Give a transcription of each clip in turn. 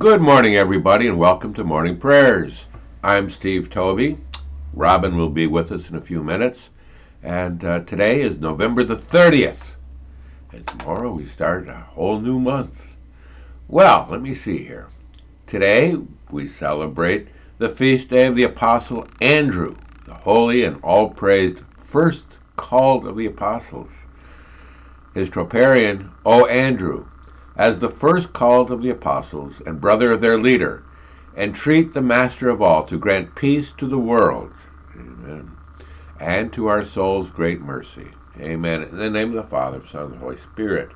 Good morning, everybody, and welcome to Morning Prayers. I'm Steve Toby. Robin will be with us in a few minutes. And uh, today is November the 30th. And tomorrow we start a whole new month. Well, let me see here. Today we celebrate the feast day of the Apostle Andrew, the holy and all praised first called of the apostles. His troparion, O Andrew, as the first called of the apostles and brother of their leader, entreat the Master of all to grant peace to the world. Amen. And to our souls great mercy. Amen. In the name of the Father, Son, and the Holy Spirit.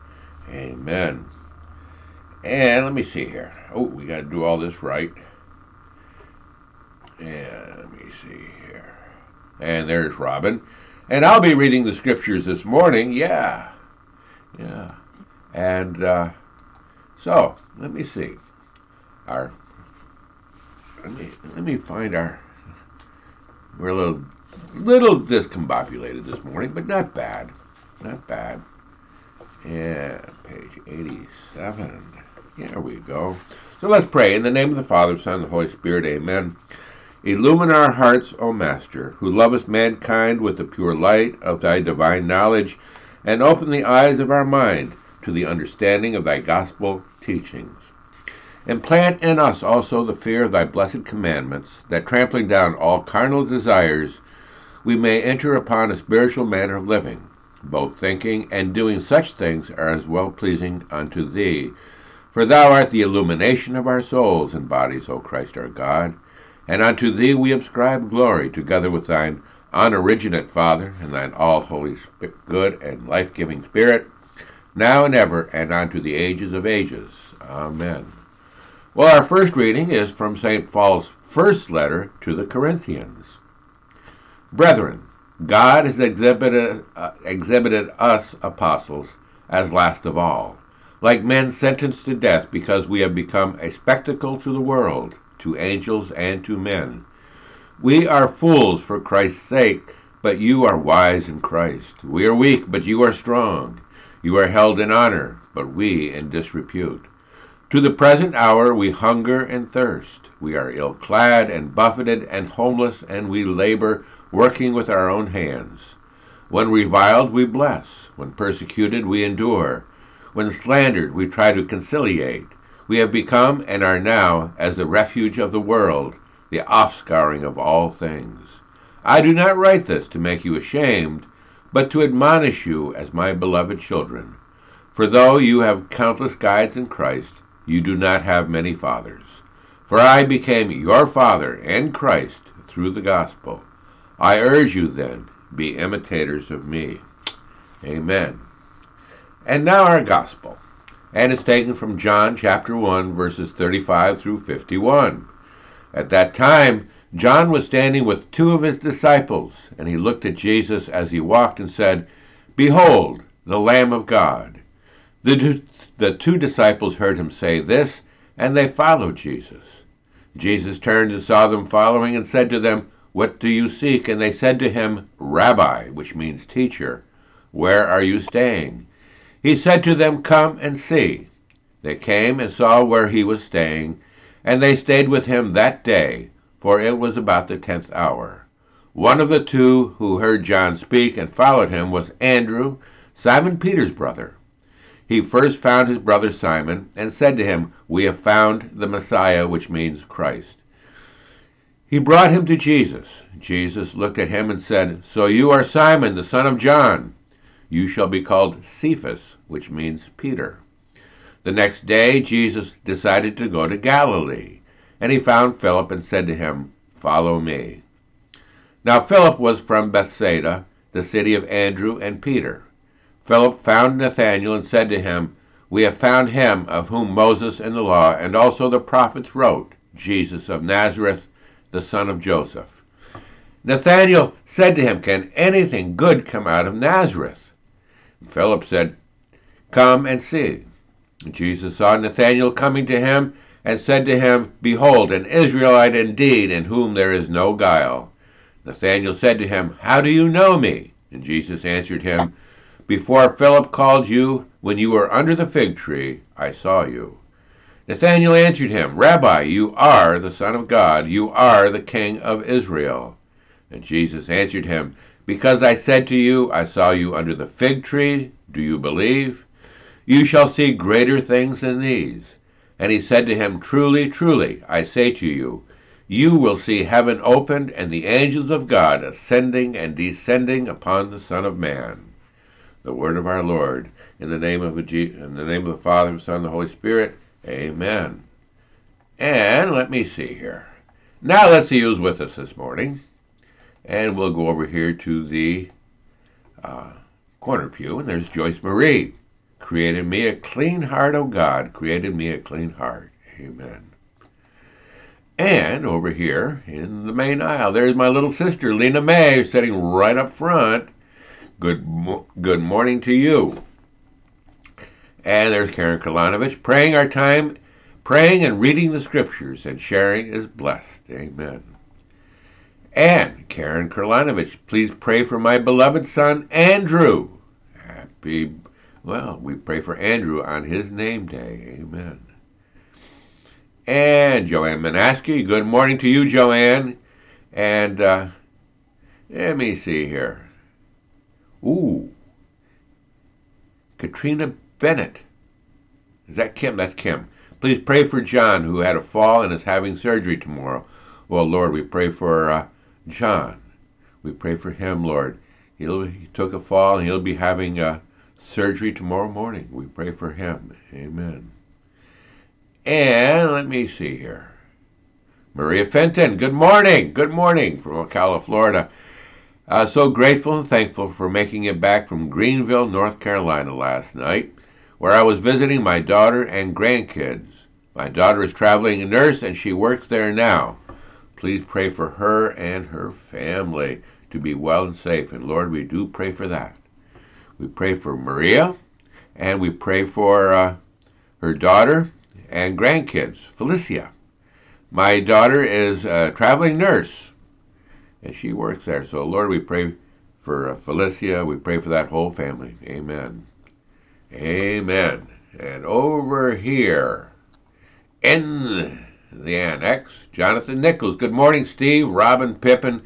Amen. And let me see here. Oh, we got to do all this right. And let me see here. And there's Robin. And I'll be reading the scriptures this morning. Yeah. Yeah. And, uh, so let me see. Our let me let me find our. We're a little little discombobulated this morning, but not bad, not bad. Yeah, page eighty-seven. Here we go. So let's pray in the name of the Father, Son, and the Holy Spirit. Amen. Illumine our hearts, O Master, who lovest mankind with the pure light of thy divine knowledge, and open the eyes of our mind to the understanding of thy gospel teachings. And plant in us also the fear of thy blessed commandments, that trampling down all carnal desires, we may enter upon a spiritual manner of living, both thinking and doing such things are as well pleasing unto thee. For thou art the illumination of our souls and bodies, O Christ our God, and unto thee we ascribe glory, together with thine unoriginate Father, and thine all holy, good, and life giving Spirit now and ever, and unto the ages of ages. Amen. Well, our first reading is from St. Paul's first letter to the Corinthians. Brethren, God has exhibited, uh, exhibited us apostles as last of all, like men sentenced to death because we have become a spectacle to the world, to angels, and to men. We are fools for Christ's sake, but you are wise in Christ. We are weak, but you are strong. You are held in honor, but we in disrepute. To the present hour we hunger and thirst. We are ill clad and buffeted and homeless, and we labor, working with our own hands. When reviled, we bless. When persecuted, we endure. When slandered, we try to conciliate. We have become and are now as the refuge of the world, the offscouring of all things. I do not write this to make you ashamed but to admonish you as my beloved children. For though you have countless guides in Christ, you do not have many fathers. For I became your father and Christ through the gospel. I urge you then, be imitators of me. Amen. And now our gospel. And it's taken from John chapter 1, verses 35 through 51. At that time, John was standing with two of his disciples, and he looked at Jesus as he walked and said, Behold, the Lamb of God. The, the two disciples heard him say this, and they followed Jesus. Jesus turned and saw them following and said to them, What do you seek? And they said to him, Rabbi, which means teacher, where are you staying? He said to them, Come and see. They came and saw where he was staying, and they stayed with him that day for it was about the tenth hour. One of the two who heard John speak and followed him was Andrew, Simon Peter's brother. He first found his brother Simon and said to him, We have found the Messiah, which means Christ. He brought him to Jesus. Jesus looked at him and said, So you are Simon, the son of John. You shall be called Cephas, which means Peter. The next day, Jesus decided to go to Galilee. And he found Philip and said to him, Follow me. Now Philip was from Bethsaida, the city of Andrew and Peter. Philip found Nathanael and said to him, We have found him of whom Moses and the law and also the prophets wrote, Jesus of Nazareth, the son of Joseph. Nathanael said to him, Can anything good come out of Nazareth? Philip said, Come and see. Jesus saw Nathanael coming to him and said to him, Behold, an Israelite indeed, in whom there is no guile. Nathanael said to him, How do you know me? And Jesus answered him, Before Philip called you, when you were under the fig tree, I saw you. Nathanael answered him, Rabbi, you are the Son of God, you are the King of Israel. And Jesus answered him, Because I said to you, I saw you under the fig tree, do you believe? You shall see greater things than these. And he said to him, Truly, truly, I say to you, you will see heaven opened and the angels of God ascending and descending upon the Son of Man. The word of our Lord, in the name of the, in the name of the Father, the Son, and the Holy Spirit. Amen. And let me see here. Now let's see who's with us this morning. And we'll go over here to the uh, corner pew, and there's Joyce Marie. Created me a clean heart, O God. Created me a clean heart. Amen. And over here in the main aisle, there's my little sister, Lena May, sitting right up front. Good, good morning to you. And there's Karen Kalanovich praying our time, praying and reading the scriptures and sharing is blessed. Amen. And Karen Karlanovich, please pray for my beloved son, Andrew. Happy, well, we pray for Andrew on his name day. Amen. And Joanne Manaski, good morning to you, Joanne. And uh, let me see here. Ooh. Katrina Bennett. Is that Kim? That's Kim. Please pray for John, who had a fall and is having surgery tomorrow. Well, Lord, we pray for uh, John. We pray for him, Lord. He'll, he took a fall and he'll be having uh, surgery tomorrow morning. We pray for him. Amen. And let me see here. Maria Fenton, good morning. Good morning from Ocala, Florida. Uh, so grateful and thankful for making it back from Greenville, North Carolina last night, where I was visiting my daughter and grandkids. My daughter is traveling a nurse and she works there now. Please pray for her and her family to be well and safe. And Lord, we do pray for that. We pray for Maria and we pray for uh, her daughter and grandkids, Felicia. My daughter is a traveling nurse, and she works there. So, Lord, we pray for uh, Felicia. We pray for that whole family. Amen. Amen. And over here in the annex, Jonathan Nichols. Good morning, Steve, Robin, Pippin,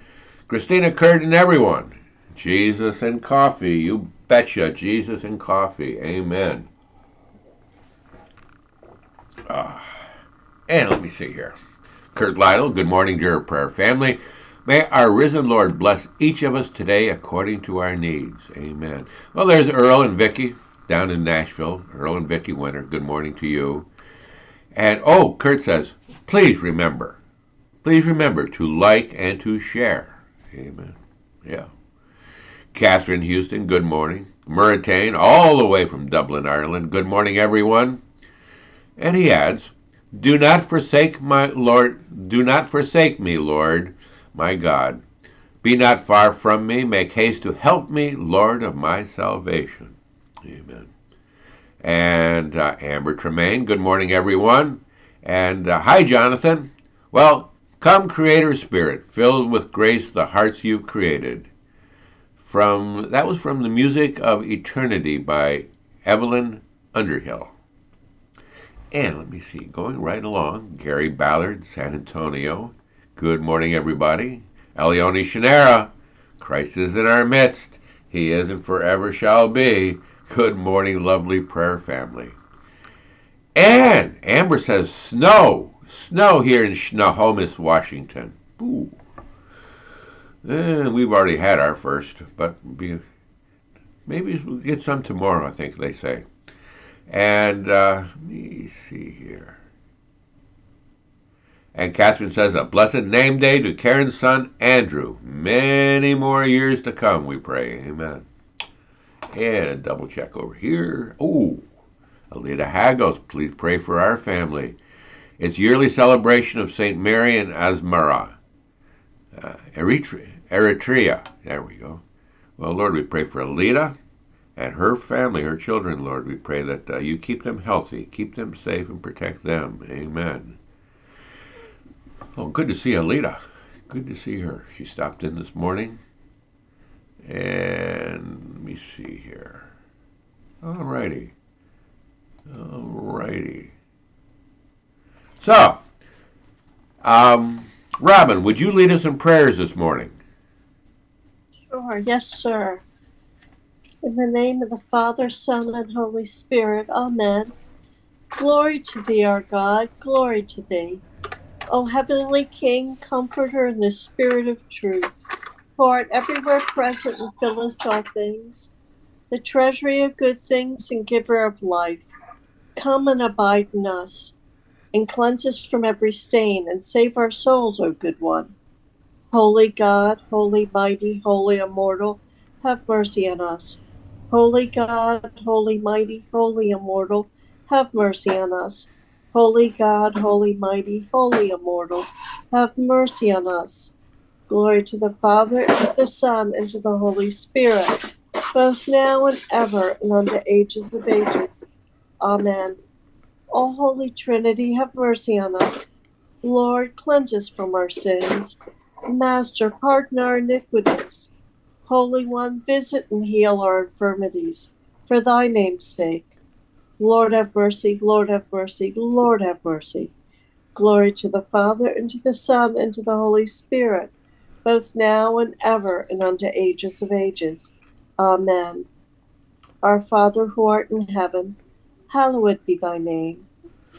Christina Curtin, everyone. Jesus and coffee. You betcha. Jesus and coffee. Amen. Uh, and let me see here. Kurt Lytle, good morning, dear prayer family. May our risen Lord bless each of us today according to our needs. Amen. Well, there's Earl and Vicky down in Nashville. Earl and Vicky Winter, good morning to you. And oh, Kurt says, please remember, please remember to like and to share. Amen. Yeah. Catherine Houston, good morning. Mauritane, all the way from Dublin, Ireland. Good morning, everyone. And he adds, Do not forsake my Lord, do not forsake me, Lord, my God. Be not far from me, make haste to help me, Lord of my salvation. Amen. And uh, Amber Tremaine, good morning, everyone. And uh, hi, Jonathan. Well, come, Creator Spirit, filled with grace the hearts you've created. From that was from the music of eternity by Evelyn Underhill. And let me see, going right along, Gary Ballard, San Antonio. Good morning, everybody. Elione Shanera, Christ is in our midst. He is and forever shall be. Good morning, lovely prayer family. And Amber says snow, snow here in Snohomish, Washington. Ooh. Eh, we've already had our first, but maybe we'll get some tomorrow, I think they say. And uh, let me see here. And Catherine says, a blessed name day to Karen's son, Andrew. Many more years to come, we pray. Amen. And a double check over here. Oh, Alita Hagos, please pray for our family. It's yearly celebration of St. Mary and Asmara, uh, Eritrea, Eritrea. There we go. Well, Lord, we pray for Alita and her family, her children, Lord. We pray that uh, you keep them healthy, keep them safe, and protect them. Amen. Oh, good to see Alita. Good to see her. She stopped in this morning. And let me see here. All righty. All righty. So, um, Robin, would you lead us in prayers this morning? Sure, yes, sir. In the name of the Father, Son, and Holy Spirit, Amen. Glory to thee, our God, glory to thee. O heavenly King, comforter in the spirit of truth, who art everywhere present and fillest all things, the treasury of good things and giver of life, come and abide in us, and cleanse us from every stain, and save our souls, O good one. Holy God, holy, mighty, holy, immortal, have mercy on us. Holy God, holy, mighty, holy, immortal, have mercy on us. Holy God, holy, mighty, holy, immortal, have mercy on us. Glory to the Father, and to the Son, and to the Holy Spirit, both now and ever, and unto ages of ages. Amen. O Holy Trinity, have mercy on us. Lord, cleanse us from our sins. Master, pardon our iniquities. Holy One, visit and heal our infirmities, for thy name's sake. Lord have mercy, Lord have mercy, Lord have mercy. Glory to the Father, and to the Son, and to the Holy Spirit, both now and ever, and unto ages of ages. Amen. Our Father who art in heaven, hallowed be thy name.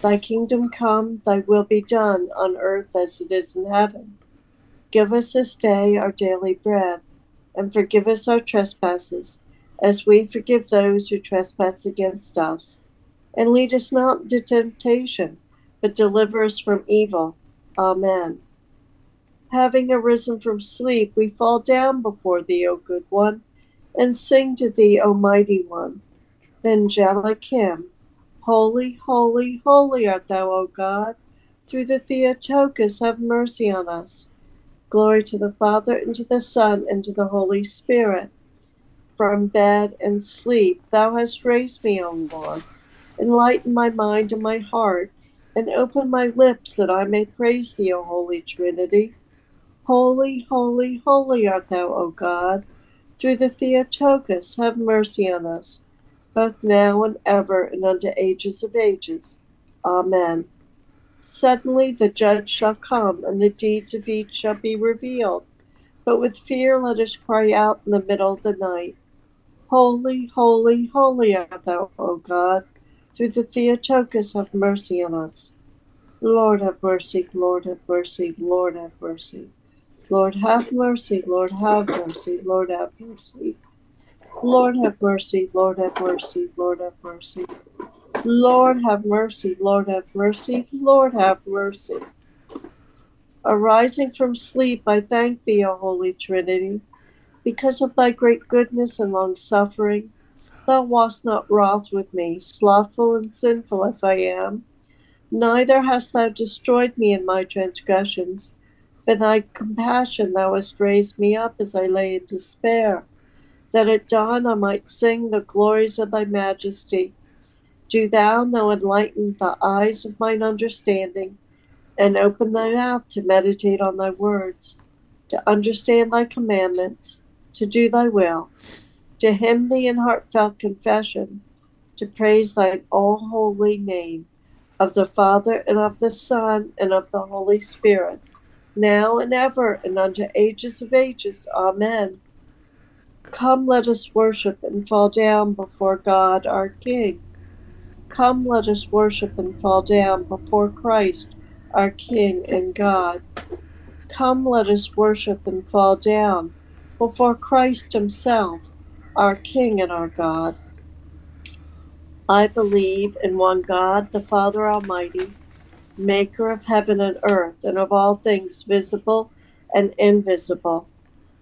Thy kingdom come, thy will be done on earth as it is in heaven. Give us this day our daily bread, and forgive us our trespasses, as we forgive those who trespass against us. And lead us not into temptation, but deliver us from evil. Amen. Having arisen from sleep, we fall down before thee, O good one, and sing to thee, O mighty one. The angelic hymn. Holy, holy, holy art thou, O God. Through the Theotokos, have mercy on us. Glory to the Father, and to the Son, and to the Holy Spirit. From bed and sleep, thou hast raised me, O Lord. Enlighten my mind and my heart, and open my lips that I may praise thee, O Holy Trinity. Holy, holy, holy art thou, O God. Through the Theotokos, have mercy on us, both now and ever, and unto ages of ages. Amen. Suddenly the judge shall come, and the deeds of each shall be revealed. But with fear let us cry out in the middle of the night Holy, holy, holy art thou, O God. Through the Theotokos, have mercy on us. Lord have mercy, Lord have mercy, Lord have mercy. Lord have mercy, Lord have mercy, Lord have mercy. Lord have mercy, Lord have mercy, Lord have mercy. Lord have mercy, Lord have mercy, Lord have mercy. Lord have mercy. Arising from sleep, I thank thee, O Holy Trinity, because of thy great goodness and long suffering. Thou wast not wroth with me, slothful and sinful as I am. Neither hast thou destroyed me in my transgressions. By thy compassion thou hast raised me up as I lay in despair, that at dawn I might sing the glories of thy majesty. Do thou now enlighten the eyes of mine understanding, and open thy mouth to meditate on thy words, to understand thy commandments, to do thy will, to hymn thee in heartfelt confession, to praise thy all holy name, of the Father, and of the Son, and of the Holy Spirit, now and ever, and unto ages of ages. Amen. Come, let us worship and fall down before God our King. Come, let us worship and fall down before Christ, our King and God. Come, let us worship and fall down before Christ Himself, our King and our God. I believe in one God, the Father Almighty, maker of heaven and earth, and of all things visible and invisible,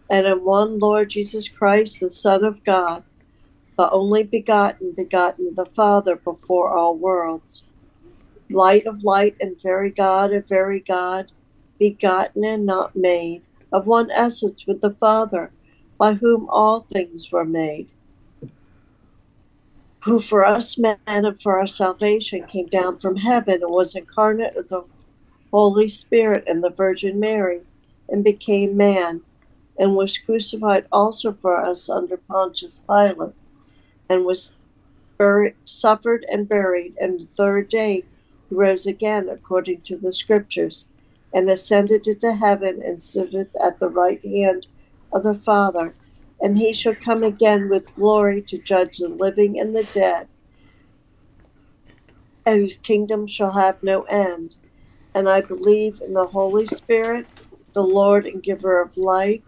and in one Lord Jesus Christ, the Son of God the only begotten, begotten the Father before all worlds, light of light and very God of very God, begotten and not made, of one essence with the Father, by whom all things were made. who for us men and for our salvation came down from heaven and was incarnate of the Holy Spirit and the Virgin Mary, and became man, and was crucified also for us under Pontius Pilate, and was buried, suffered and buried, and the third day he rose again according to the Scriptures, and ascended into heaven, and sitteth at the right hand of the Father and he shall come again with glory to judge the living and the dead, and whose kingdom shall have no end. And I believe in the Holy Spirit, the Lord and giver of life,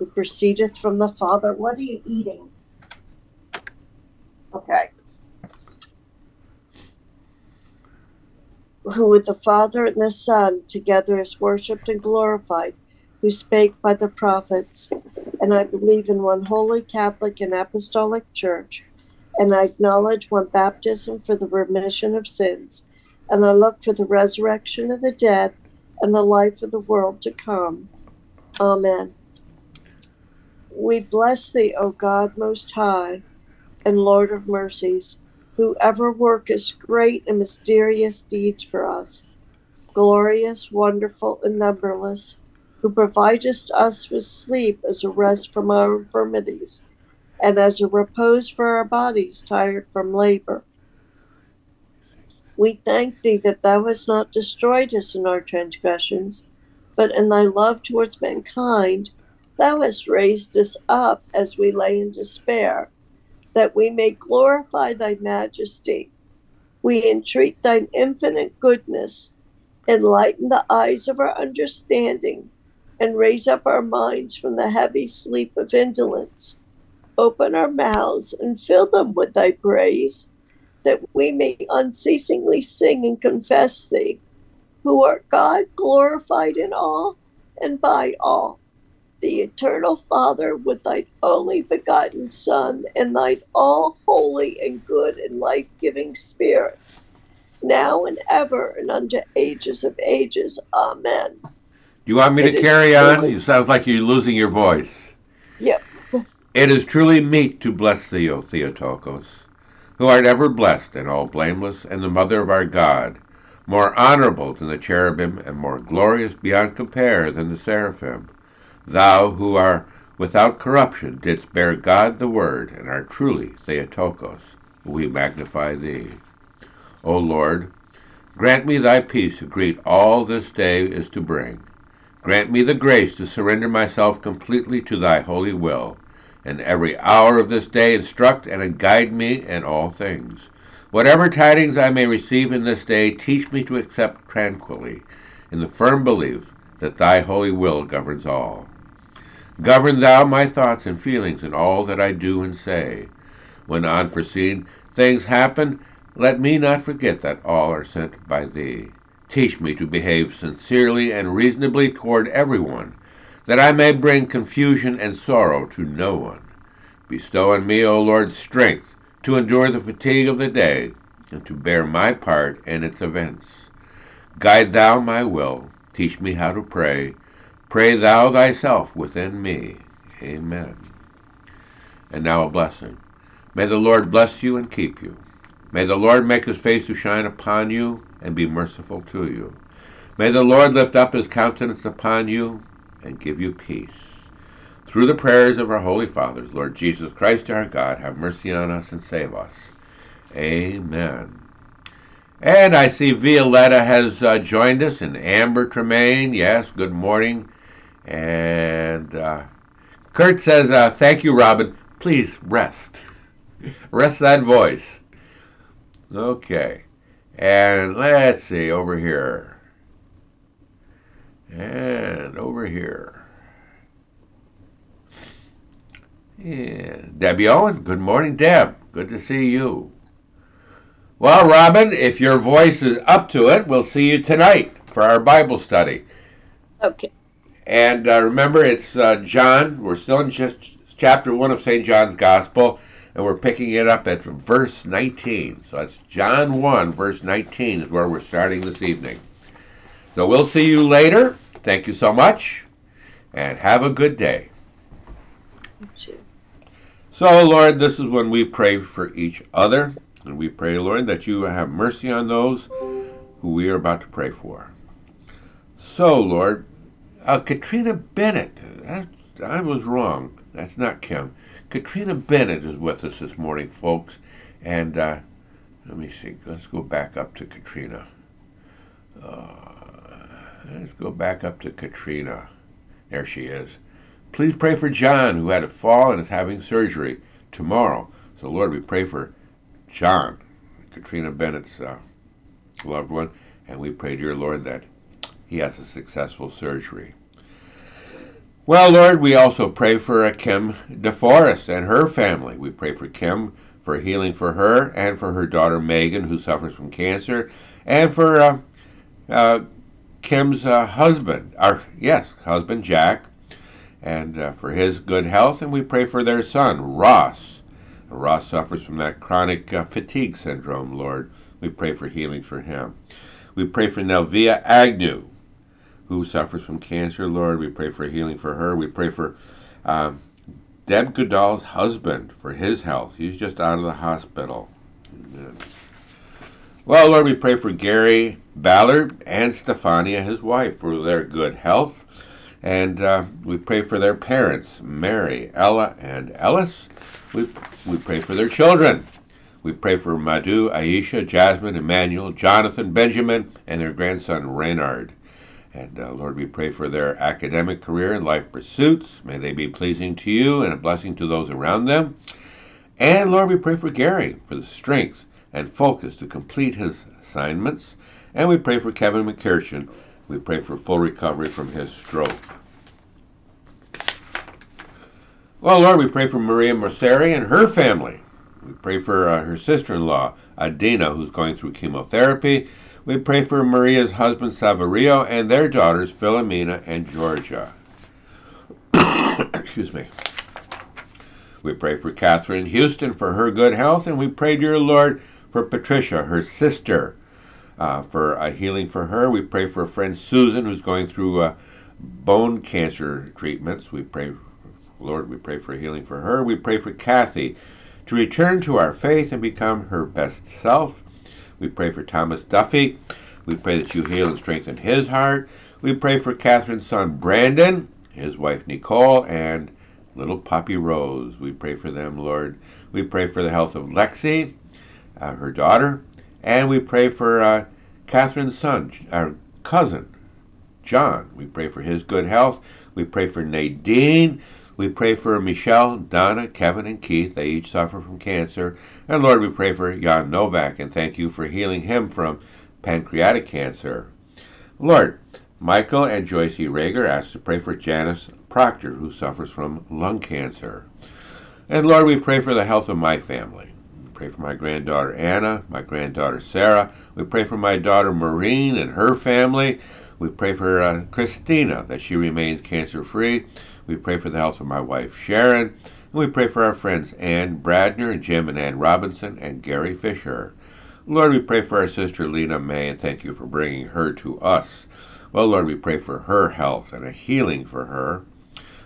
who proceedeth from the Father. What are you eating? Okay. Who with the Father and the Son together is worshipped and glorified who spake by the prophets, and I believe in one holy Catholic and Apostolic Church, and I acknowledge one baptism for the remission of sins, and I look for the resurrection of the dead and the life of the world to come. Amen. We bless thee, O God Most High, and Lord of mercies, who ever workest great and mysterious deeds for us, glorious, wonderful, and numberless who providest us with sleep as a rest from our infirmities, and as a repose for our bodies tired from labor. We thank thee that thou hast not destroyed us in our transgressions, but in thy love towards mankind, thou hast raised us up as we lay in despair, that we may glorify thy majesty. We entreat thine infinite goodness, enlighten the eyes of our understanding and raise up our minds from the heavy sleep of indolence. Open our mouths and fill them with thy praise, that we may unceasingly sing and confess thee, who art God glorified in all and by all, the eternal Father with thy only begotten Son, and thy all holy and good and life giving Spirit, now and ever and unto ages of ages. Amen. Do you want me to carry on? It sounds like you're losing your voice. Yep. It is truly meet to bless thee, O Theotokos, who art ever blessed and all blameless, and the mother of our God, more honorable than the cherubim, and more glorious beyond compare than the seraphim. Thou, who art without corruption, didst bear God the Word, and art truly Theotokos. We magnify thee. O Lord, grant me thy peace to greet all this day is to bring Grant me the grace to surrender myself completely to thy holy will, and every hour of this day instruct and guide me in all things. Whatever tidings I may receive in this day, teach me to accept tranquilly, in the firm belief that thy holy will governs all. Govern thou my thoughts and feelings in all that I do and say. When unforeseen things happen, let me not forget that all are sent by thee. Teach me to behave sincerely and reasonably toward everyone, that I may bring confusion and sorrow to no one. Bestow on me, O Lord, strength to endure the fatigue of the day and to bear my part in its events. Guide thou my will. Teach me how to pray. Pray thou thyself within me. Amen. And now a blessing. May the Lord bless you and keep you. May the Lord make his face to shine upon you and be merciful to you. May the Lord lift up his countenance upon you and give you peace. Through the prayers of our holy fathers, Lord Jesus Christ our God, have mercy on us and save us. Amen. And I see Violetta has uh, joined us, and Amber Tremaine. Yes, good morning. And uh, Kurt says, uh, Thank you, Robin. Please rest. rest that voice. Okay. And let's see, over here. And over here. Yeah. Debbie Owen, good morning, Deb. Good to see you. Well, Robin, if your voice is up to it, we'll see you tonight for our Bible study. Okay. And uh, remember, it's uh, John. We're still in just chapter 1 of St. John's Gospel and we're picking it up at verse 19. So that's John 1, verse 19 is where we're starting this evening. So we'll see you later. Thank you so much, and have a good day. So, Lord, this is when we pray for each other. And we pray, Lord, that you have mercy on those who we are about to pray for. So, Lord, uh, Katrina Bennett, that, I was wrong. That's not Kim. Katrina Bennett is with us this morning, folks. And uh, let me see. Let's go back up to Katrina. Uh, let's go back up to Katrina. There she is. Please pray for John, who had a fall and is having surgery tomorrow. So, Lord, we pray for John, Katrina Bennett's uh, loved one, and we pray, dear Lord, that he has a successful surgery. Well, Lord, we also pray for Kim DeForest and her family. We pray for Kim for healing for her and for her daughter Megan, who suffers from cancer, and for uh, uh, Kim's uh, husband, yes, husband Jack, and uh, for his good health. And we pray for their son Ross. Ross suffers from that chronic uh, fatigue syndrome. Lord, we pray for healing for him. We pray for Nelvia Agnew, who suffers from cancer. Lord, we pray for healing for her. We pray for um, Deb Goodall's husband for his health. He's just out of the hospital. Amen. Well, Lord, we pray for Gary Ballard and Stefania, his wife, for their good health. And uh, we pray for their parents, Mary, Ella, and Ellis. We, we pray for their children. We pray for Madhu, Aisha, Jasmine, Emmanuel, Jonathan, Benjamin, and their grandson, Reynard. And uh, Lord, we pray for their academic career and life pursuits. May they be pleasing to you and a blessing to those around them. And Lord, we pray for Gary for the strength and focus to complete his assignments. And we pray for Kevin McKirchen. We pray for full recovery from his stroke. Well, Lord, we pray for Maria Merceri and her family. We pray for uh, her sister in law, Adina, who's going through chemotherapy. We pray for Maria's husband Saverio and their daughters Philomena and Georgia. Excuse me. We pray for Catherine Houston for her good health, and we pray, dear Lord, for Patricia, her sister, uh, for a healing for her. We pray for a friend Susan who's going through uh, bone cancer treatments. We pray, Lord, we pray for healing for her. We pray for Kathy to return to our faith and become her best self. We pray for Thomas Duffy. We pray that you heal and strengthen his heart. We pray for Catherine's son Brandon, his wife Nicole, and little puppy Rose. We pray for them, Lord. We pray for the health of Lexi, uh, her daughter, and we pray for uh, Catherine's son, our cousin, John. We pray for his good health. We pray for Nadine. We pray for Michelle, Donna, Kevin, and Keith. They each suffer from cancer. And Lord, we pray for Jan Novak and thank you for healing him from pancreatic cancer. Lord, Michael and Joyce E. Rager asked to pray for Janice Proctor, who suffers from lung cancer. And Lord, we pray for the health of my family. We pray for my granddaughter Anna, my granddaughter Sarah. We pray for my daughter Maureen and her family. We pray for uh, Christina that she remains cancer free. We pray for the health of my wife Sharon. And we pray for our friends Ann Bradner and Jim and Ann Robinson and Gary Fisher. Lord, we pray for our sister Lena May and thank you for bringing her to us. Well, Lord, we pray for her health and a healing for her.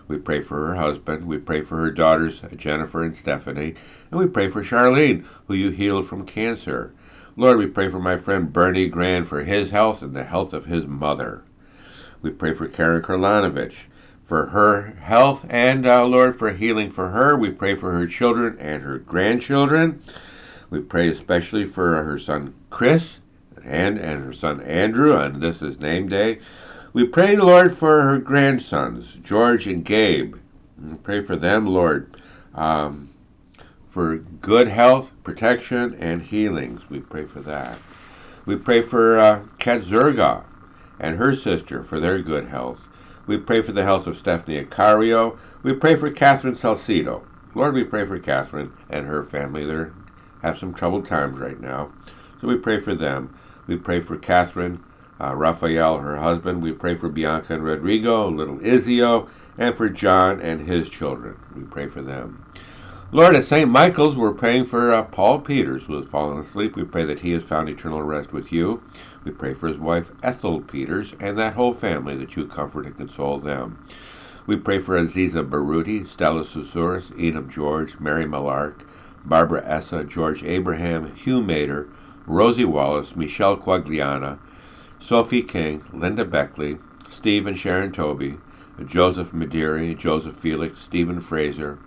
We pray for her husband. We pray for her daughters, Jennifer and Stephanie. And we pray for Charlene, who you healed from cancer. Lord, we pray for my friend Bernie Grand for his health and the health of his mother. We pray for Karen Karlanovich for her health and, uh, Lord, for healing for her. We pray for her children and her grandchildren. We pray especially for her son Chris and, and her son Andrew and this is name day. We pray, Lord, for her grandsons, George and Gabe. We pray for them, Lord, um, for good health, protection, and healings. We pray for that. We pray for uh, Kat Zerga and her sister for their good health. We pray for the health of Stephanie Acario. We pray for Catherine Salcido. Lord, we pray for Catherine and her family. They have some troubled times right now. So we pray for them. We pray for Catherine, uh, Raphael, her husband. We pray for Bianca and Rodrigo, little Izio, and for John and his children. We pray for them. Lord, at St. Michael's, we're praying for uh, Paul Peters, who has fallen asleep. We pray that he has found eternal rest with you. We pray for his wife Ethel Peters and that whole family that you comfort and console them. We pray for Aziza Baruti, Stella Susurus, Enum George, Mary Malark, Barbara Essa, George Abraham, Hugh Mater, Rosie Wallace, Michelle Quagliana, Sophie King, Linda Beckley, Steve and Sharon Toby, Joseph Mediri, Joseph Felix, Stephen Fraser,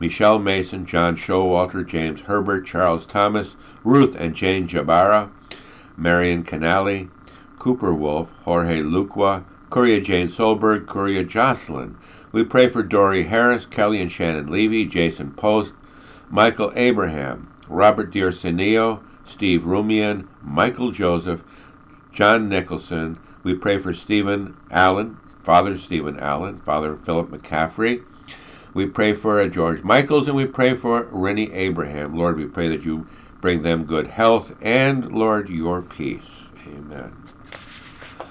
Michelle Mason, John Showalter, James Herbert, Charles Thomas, Ruth and Jane Jabara, Marion Canali, Cooper Wolf, Jorge Luqua, Coria Jane Solberg, Coria Jocelyn. We pray for Dory Harris, Kelly and Shannon Levy, Jason Post, Michael Abraham, Robert Diorsenio, Steve Rumian, Michael Joseph, John Nicholson. We pray for Stephen Allen, Father Stephen Allen, Father Philip McCaffrey. We pray for uh, George Michaels and we pray for Rennie Abraham. Lord, we pray that you bring them good health and, Lord, your peace. Amen.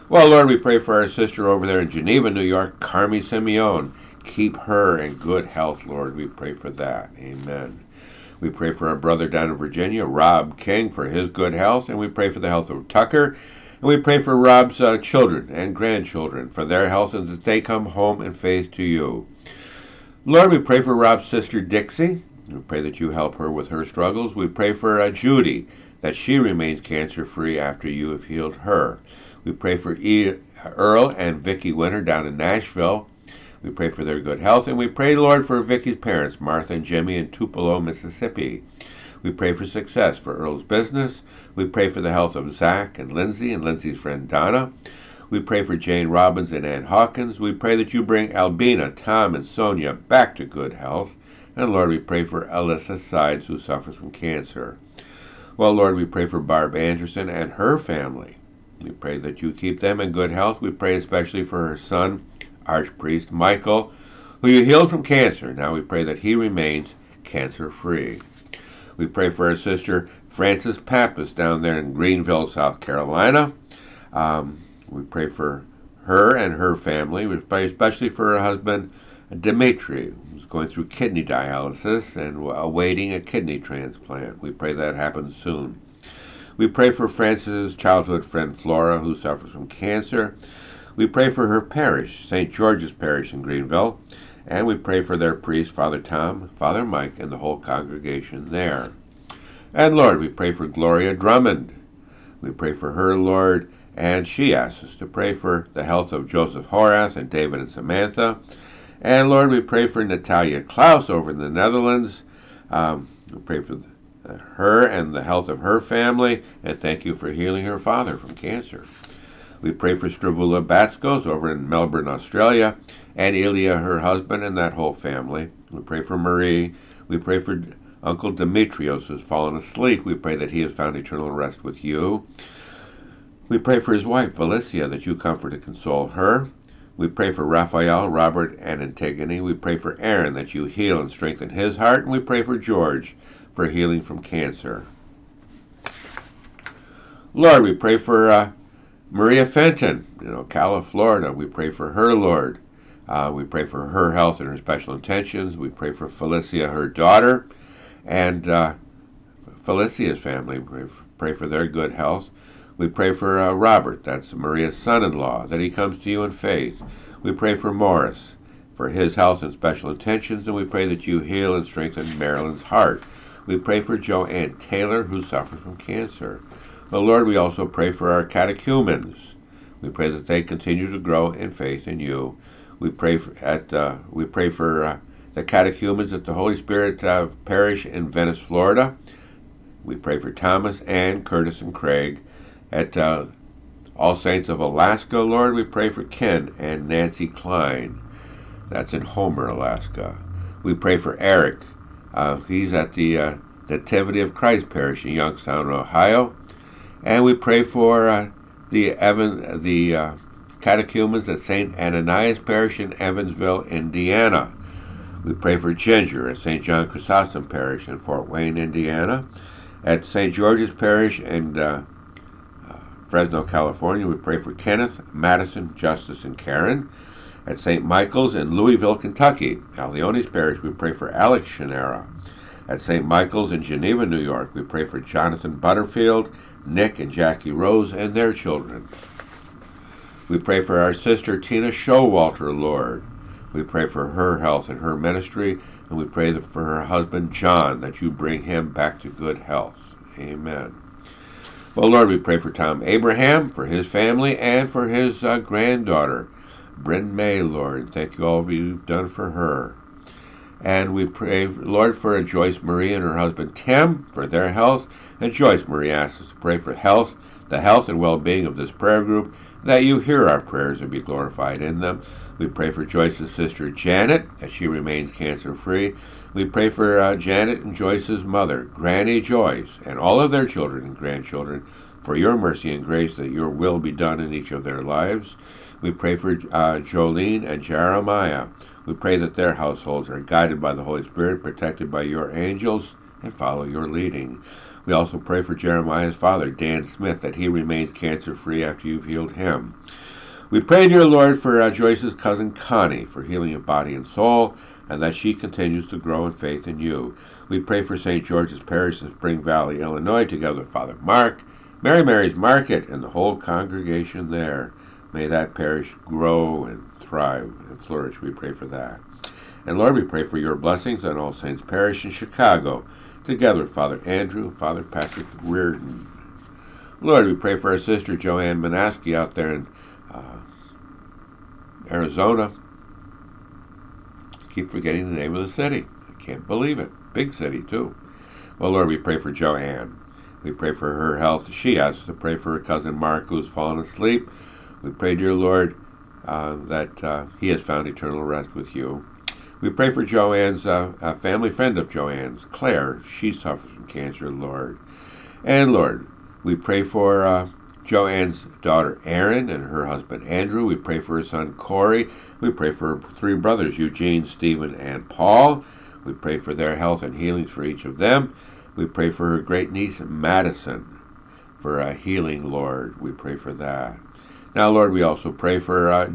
Well, Lord, we pray for our sister over there in Geneva, New York, Carmi Simeon. Keep her in good health, Lord. We pray for that. Amen. We pray for our brother down in Virginia, Rob King, for his good health, and we pray for the health of Tucker and we pray for Rob's uh, children and grandchildren, for their health and that they come home in faith to you. Lord, we pray for Rob's sister Dixie. We pray that you help her with her struggles. We pray for uh, Judy, that she remains cancer free after you have healed her. We pray for e- Earl and Vicki Winter down in Nashville. We pray for their good health, and we pray, Lord, for Vicky's parents, Martha and Jimmy, in Tupelo, Mississippi. We pray for success for Earl's business. We pray for the health of Zach and Lindsay and Lindsay's friend Donna. We pray for Jane Robbins and Ann Hawkins. We pray that you bring Albina, Tom, and Sonia back to good health. And Lord, we pray for Alyssa Sides, who suffers from cancer. Well, Lord, we pray for Barb Anderson and her family. We pray that you keep them in good health. We pray especially for her son, Archpriest Michael, who you healed from cancer. Now we pray that he remains cancer free. We pray for our sister Frances Pappas down there in Greenville, South Carolina. Um, we pray for her and her family. We pray especially for her husband, Dimitri, who's going through kidney dialysis and awaiting a kidney transplant. We pray that happens soon. We pray for Frances' childhood friend Flora, who suffers from cancer. We pray for her parish, St. George's Parish in Greenville, and we pray for their priest, Father Tom, Father Mike, and the whole congregation there. And Lord, we pray for Gloria Drummond. We pray for her, Lord, and she asks us to pray for the health of Joseph Horath and David and Samantha. And Lord, we pray for Natalia Klaus over in the Netherlands. Um, we pray for her and the health of her family, and thank you for healing her father from cancer. We pray for Stravula Batskos over in Melbourne, Australia, and Ilya, her husband, and that whole family. We pray for Marie. We pray for Uncle Demetrios has fallen asleep. We pray that he has found eternal rest with you. We pray for his wife, Felicia, that you comfort and console her. We pray for Raphael, Robert, and Antigone. We pray for Aaron that you heal and strengthen his heart. And we pray for George for healing from cancer. Lord, we pray for uh, Maria Fenton, you know, Ocala, Florida. We pray for her, Lord. Uh, we pray for her health and her special intentions. We pray for Felicia, her daughter and uh, Felicia's family. We pray for their good health. We pray for uh, Robert, that's Maria's son in law, that he comes to you in faith. We pray for Morris, for his health and special intentions, and we pray that you heal and strengthen Marilyn's heart. We pray for Joanne Taylor, who suffers from cancer. But Lord, we also pray for our catechumens. We pray that they continue to grow in faith in you. We pray for, at uh, we pray for uh, the catechumens at the Holy Spirit uh, Parish in Venice, Florida. We pray for Thomas, Ann, Curtis, and Craig. At uh, All Saints of Alaska, Lord, we pray for Ken and Nancy Klein. That's in Homer, Alaska. We pray for Eric. Uh, he's at the uh, Nativity of Christ Parish in Youngstown, Ohio. And we pray for uh, the Evan, the uh, catechumens at St. Ananias Parish in Evansville, Indiana. We pray for Ginger at St. John Chrysostom Parish in Fort Wayne, Indiana. At St. George's Parish uh, uh, Fresno, California, we pray for Kenneth, Madison, Justice, and Karen. At St. Michael's in Louisville, Kentucky, Leone's Parish, we pray for Alex Shanera. At St. Michael's in Geneva, New York, we pray for Jonathan Butterfield, Nick and Jackie Rose, and their children. We pray for our sister Tina Showalter, Lord. We pray for her health and her ministry, and we pray for her husband John that you bring him back to good health. Amen. Well, Lord, we pray for Tom Abraham, for his family, and for his uh, granddaughter, Bryn May, Lord. Thank you all you've done for her. And we pray, Lord, for Joyce Marie and her husband Tim for their health. And Joyce Marie asks us to pray for health, the health and well being of this prayer group, that you hear our prayers and be glorified in them. We pray for Joyce's sister Janet, that she remains cancer free. We pray for uh, Janet and Joyce's mother, Granny Joyce, and all of their children and grandchildren, for your mercy and grace that your will be done in each of their lives. We pray for uh, Jolene and Jeremiah. We pray that their households are guided by the Holy Spirit, protected by your angels, and follow your leading. We also pray for Jeremiah's father, Dan Smith, that he remains cancer free after you've healed him. We pray, dear Lord, for uh, Joyce's cousin Connie for healing of body and soul and that she continues to grow in faith in you. We pray for St. George's Parish in Spring Valley, Illinois, together with Father Mark, Mary Mary's Market, and the whole congregation there. May that parish grow and thrive and flourish. We pray for that. And Lord, we pray for your blessings on All Saints Parish in Chicago, together with Father Andrew, Father Patrick Reardon. Lord, we pray for our sister Joanne Manaski out there in uh, Arizona keep forgetting the name of the city. I can't believe it. Big city, too. Well, Lord, we pray for Joanne. We pray for her health. She asks to pray for her cousin Mark, who's fallen asleep. We pray, dear Lord, uh, that uh, he has found eternal rest with you. We pray for Joanne's, uh, a family friend of Joanne's, Claire. She suffers from cancer, Lord. And Lord, we pray for uh, Joanne's daughter Erin and her husband Andrew. We pray for her son Corey. We pray for her three brothers, Eugene, Stephen, and Paul. We pray for their health and healings for each of them. We pray for her great niece Madison for a healing, Lord. We pray for that. Now, Lord, we also pray for uh,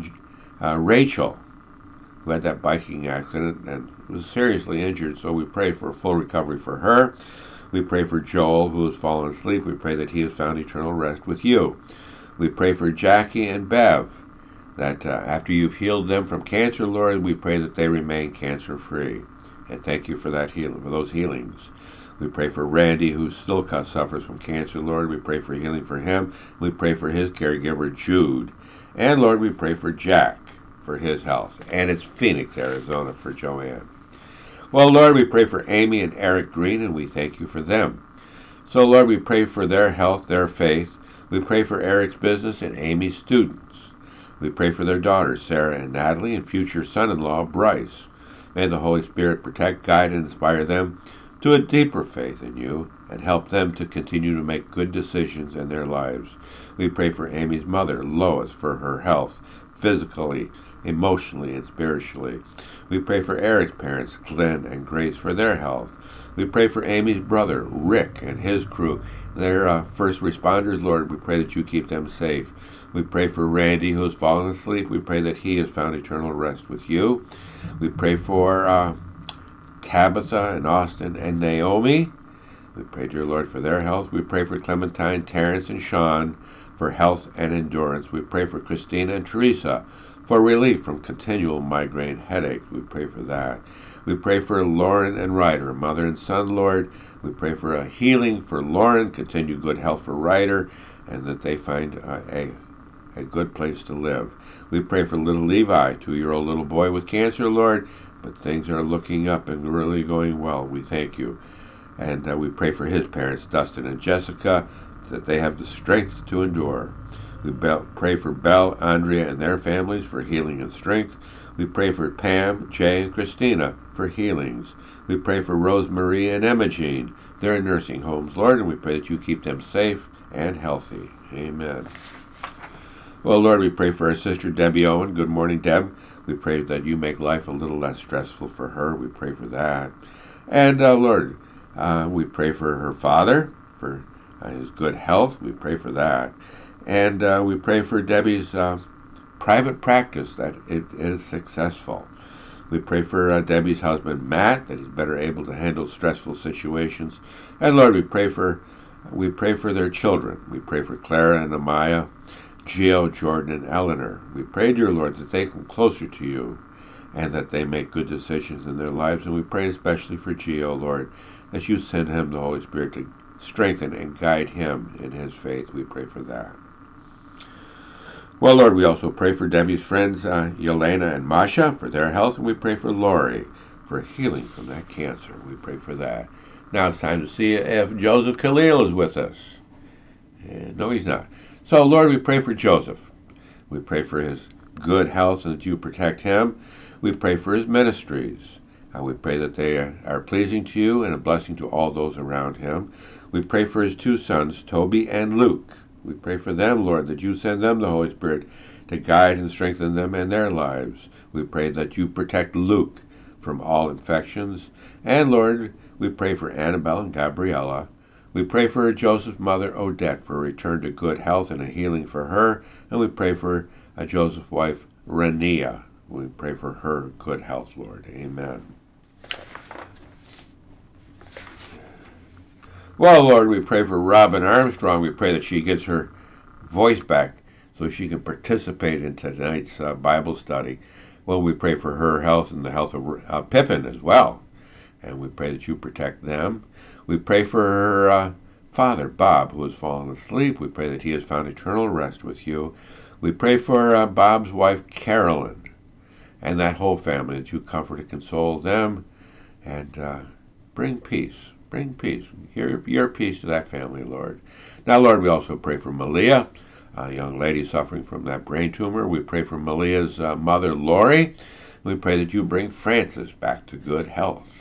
uh, Rachel, who had that biking accident and was seriously injured, so we pray for a full recovery for her. We pray for Joel, who has fallen asleep. We pray that he has found eternal rest with you. We pray for Jackie and Bev that uh, after you've healed them from cancer, Lord, we pray that they remain cancer free. And thank you for that healing, for those healings. We pray for Randy, who still suffers from cancer, Lord. We pray for healing for him. We pray for his caregiver, Jude. And Lord, we pray for Jack for his health. And it's Phoenix, Arizona for Joanne. Well, Lord, we pray for Amy and Eric Green, and we thank you for them. So, Lord, we pray for their health, their faith. We pray for Eric's business and Amy's students. We pray for their daughters, Sarah and Natalie, and future son in law, Bryce. May the Holy Spirit protect, guide, and inspire them to a deeper faith in you and help them to continue to make good decisions in their lives. We pray for Amy's mother, Lois, for her health, physically, emotionally, and spiritually. We pray for Eric's parents, Glenn and Grace, for their health. We pray for Amy's brother, Rick, and his crew. They're uh, first responders, Lord. We pray that you keep them safe. We pray for Randy who has fallen asleep. We pray that he has found eternal rest with you. We pray for uh, Tabitha and Austin and Naomi. We pray, dear Lord, for their health. We pray for Clementine, Terrence, and Sean for health and endurance. We pray for Christina and Teresa for relief from continual migraine headaches. We pray for that. We pray for Lauren and Ryder, mother and son, Lord. We pray for a healing for Lauren, continued good health for Ryder, and that they find a a good place to live. We pray for little Levi, two year old little boy with cancer, Lord, but things are looking up and really going well. We thank you. And uh, we pray for his parents, Dustin and Jessica, that they have the strength to endure. We pray for Belle, Andrea, and their families for healing and strength. We pray for Pam, Jay, and Christina for healings. We pray for Rose Marie and Emma Jean. They're in nursing homes, Lord, and we pray that you keep them safe and healthy. Amen. Well, Lord, we pray for our sister Debbie Owen. Good morning, Deb. We pray that you make life a little less stressful for her. We pray for that. And uh, Lord, uh, we pray for her father, for uh, his good health. We pray for that. And uh, we pray for Debbie's uh, private practice that it is successful. We pray for uh, Debbie's husband Matt that he's better able to handle stressful situations. And Lord, we pray for we pray for their children. We pray for Clara and Amaya. Gio, Jordan, and Eleanor. We pray, dear Lord, that they come closer to you and that they make good decisions in their lives. And we pray especially for Geo, Lord, that you send him the Holy Spirit to strengthen and guide him in his faith. We pray for that. Well, Lord, we also pray for Debbie's friends, uh, Yelena and Masha, for their health, and we pray for Lori for healing from that cancer. We pray for that. Now it's time to see if Joseph Khalil is with us. And no, he's not. So, Lord, we pray for Joseph. We pray for his good health and that you protect him. We pray for his ministries. Uh, we pray that they are pleasing to you and a blessing to all those around him. We pray for his two sons, Toby and Luke. We pray for them, Lord, that you send them the Holy Spirit to guide and strengthen them in their lives. We pray that you protect Luke from all infections. And Lord, we pray for Annabelle and Gabriella. We pray for Joseph's mother, Odette, for a return to good health and a healing for her. And we pray for Joseph's wife, Renia. We pray for her good health, Lord. Amen. Well, Lord, we pray for Robin Armstrong. We pray that she gets her voice back so she can participate in tonight's uh, Bible study. Well, we pray for her health and the health of uh, Pippin as well. And we pray that you protect them. We pray for her uh, father, Bob, who has fallen asleep. We pray that he has found eternal rest with you. We pray for uh, Bob's wife, Carolyn, and that whole family, that you comfort and console them and uh, bring peace Bring peace. Your, your peace to that family, Lord. Now, Lord, we also pray for Malia, a young lady suffering from that brain tumor. We pray for Malia's uh, mother, Lori. We pray that you bring Francis back to good health.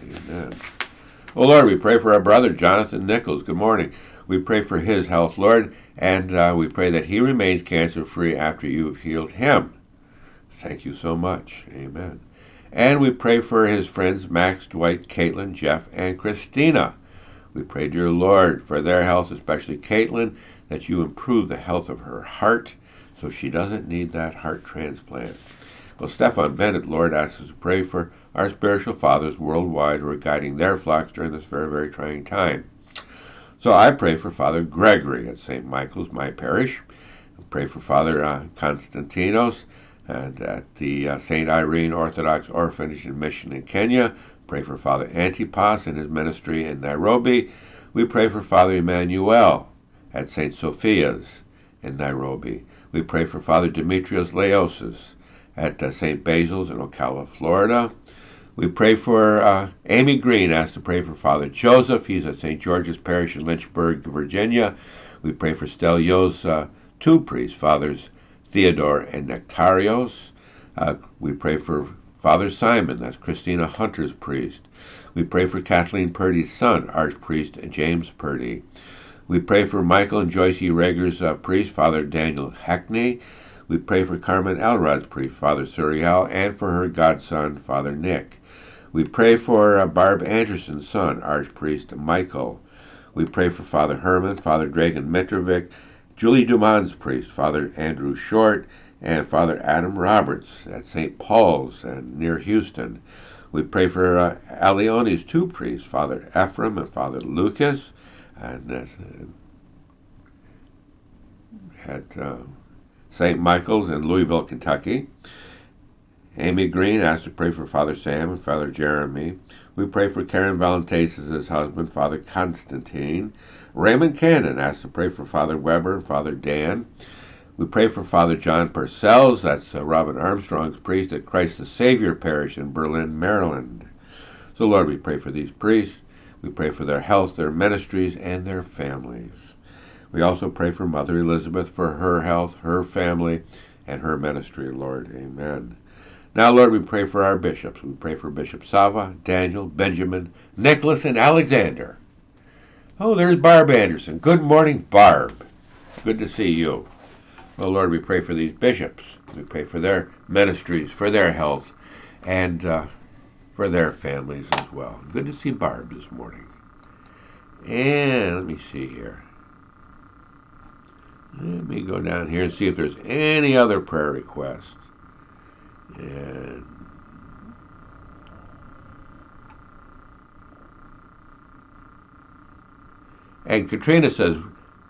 Amen. Oh, Lord, we pray for our brother, Jonathan Nichols. Good morning. We pray for his health, Lord, and uh, we pray that he remains cancer free after you have healed him. Thank you so much. Amen. And we pray for his friends Max, Dwight, Caitlin, Jeff, and Christina. We pray, dear Lord, for their health, especially Caitlin, that you improve the health of her heart so she doesn't need that heart transplant. Well, Stefan Bennett, Lord, asks us to pray for our spiritual fathers worldwide who are guiding their flocks during this very, very trying time. So I pray for Father Gregory at St. Michael's, my parish. I pray for Father uh, Constantinos and at the uh, St. Irene Orthodox Orphanage and Mission in Kenya. Pray for Father Antipas and his ministry in Nairobi. We pray for Father Emmanuel at St. Sophia's in Nairobi. We pray for Father Demetrios Leosis at uh, St. Basil's in Ocala, Florida. We pray for uh, Amy Green, asked to pray for Father Joseph. He's at St. George's Parish in Lynchburg, Virginia. We pray for Stelio's uh, two priests, Fathers Theodore and Nectarios. Uh, we pray for Father Simon, that's Christina Hunter's priest. We pray for Kathleen Purdy's son, Archpriest James Purdy. We pray for Michael and Joyce E. Rager's uh, priest, Father Daniel Hackney. We pray for Carmen Elrod's priest, Father Suriel, and for her godson, Father Nick. We pray for uh, Barb Anderson's son, Archpriest Michael. We pray for Father Herman, Father Dragan Mitrovic, Julie Dumond's priest, Father Andrew Short, and Father Adam Roberts at St. Paul's and near Houston. We pray for uh, Alione's two priests, Father Ephraim and Father Lucas, and uh, at uh, St. Michael's in Louisville, Kentucky. Amy Green asked to pray for Father Sam and Father Jeremy. We pray for Karen Valentesis' husband, Father Constantine. Raymond Cannon asked to pray for Father Weber and Father Dan. We pray for Father John Purcells, that's uh, Robin Armstrong's priest at Christ the Savior Parish in Berlin, Maryland. So, Lord, we pray for these priests. We pray for their health, their ministries, and their families. We also pray for Mother Elizabeth for her health, her family, and her ministry, Lord. Amen. Now, Lord, we pray for our bishops. We pray for Bishop Sava, Daniel, Benjamin, Nicholas, and Alexander. Oh, there's Barb Anderson. Good morning, Barb. Good to see you. Well, Lord, we pray for these bishops. We pray for their ministries, for their health, and uh, for their families as well. Good to see Barb this morning. And let me see here. Let me go down here and see if there's any other prayer requests. And And Katrina says,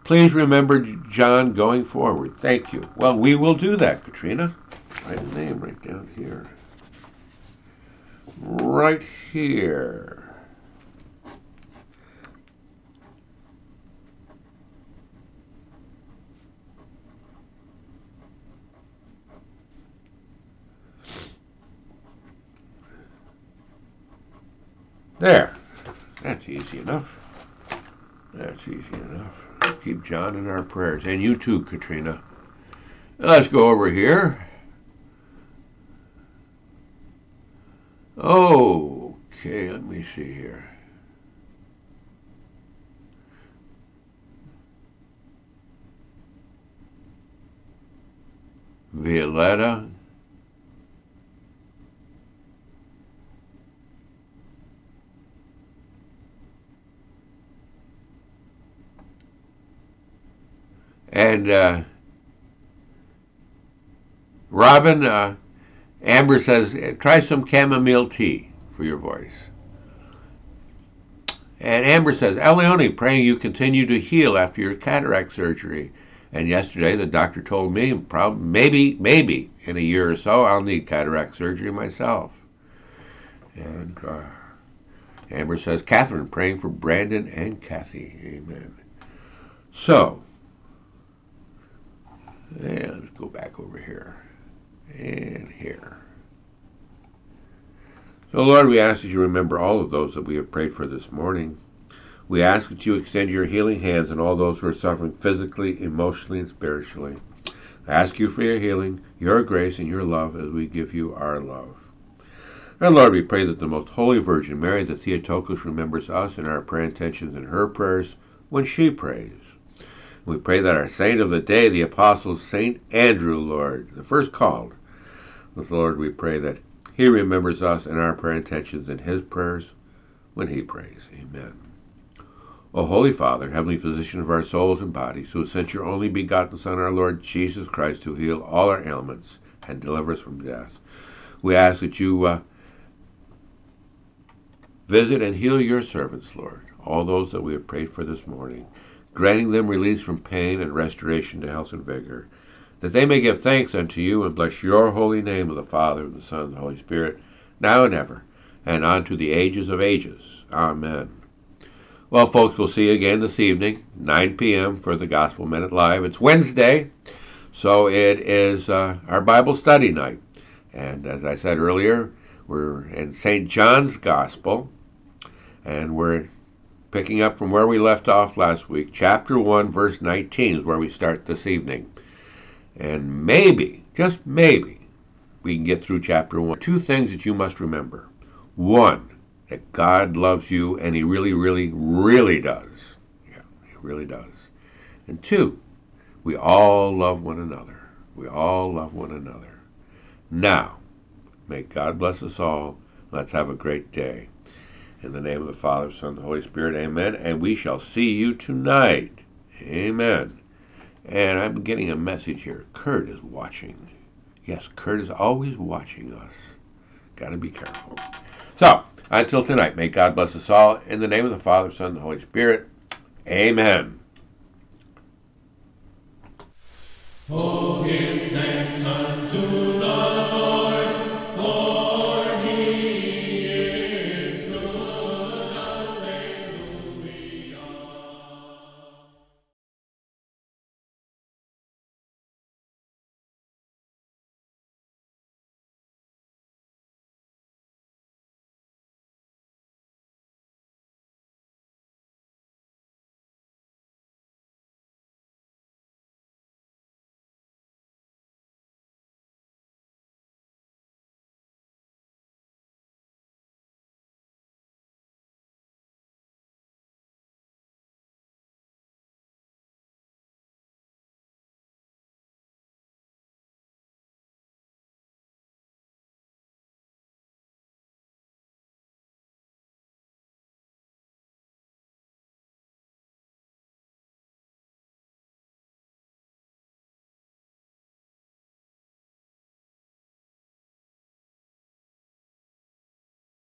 please remember John going forward. Thank you. Well, we will do that, Katrina. Write a name right down here. right here. There. That's easy enough. That's easy enough. Keep John in our prayers. And you too, Katrina. Let's go over here. Oh, okay, let me see here. Violetta. And uh, Robin, uh, Amber says, try some chamomile tea for your voice. And Amber says, Elione, praying you continue to heal after your cataract surgery. And yesterday the doctor told me, maybe, maybe in a year or so, I'll need cataract surgery myself. And uh, Amber says, Catherine, praying for Brandon and Kathy. Amen. So, and let's go back over here and here. So, Lord, we ask that you remember all of those that we have prayed for this morning. We ask that you extend your healing hands on all those who are suffering physically, emotionally, and spiritually. I ask you for your healing, your grace, and your love as we give you our love. And Lord, we pray that the most holy Virgin Mary, the Theotokos, remembers us in our prayer intentions and her prayers when she prays. We pray that our saint of the day, the apostle Saint Andrew, Lord, the first called, with Lord, we pray that he remembers us in our prayer intentions and his prayers when he prays. Amen. O Holy Father, Heavenly Physician of our souls and bodies, who sent your only begotten Son, our Lord Jesus Christ, to heal all our ailments and deliver us from death, we ask that you uh, visit and heal your servants, Lord, all those that we have prayed for this morning granting them release from pain and restoration to health and vigor, that they may give thanks unto you and bless your holy name of the Father, and the Son, and the Holy Spirit, now and ever, and unto the ages of ages. Amen. Well, folks, we'll see you again this evening, 9 p.m. for the Gospel Minute Live. It's Wednesday, so it is uh, our Bible study night. And as I said earlier, we're in St. John's Gospel, and we're picking up from where we left off last week. Chapter 1, verse 19 is where we start this evening. And maybe, just maybe, we can get through chapter 1. Two things that you must remember. One, that God loves you, and He really, really, really does. Yeah, He really does. And two, we all love one another. We all love one another. Now, may God bless us all. Let's have a great day. In the name of the Father, Son, and the Holy Spirit, amen. And we shall see you tonight. Amen. And I'm getting a message here. Kurt is watching. Yes, Kurt is always watching us. Got to be careful. So, until tonight, may God bless us all. In the name of the Father, Son, and the Holy Spirit, amen.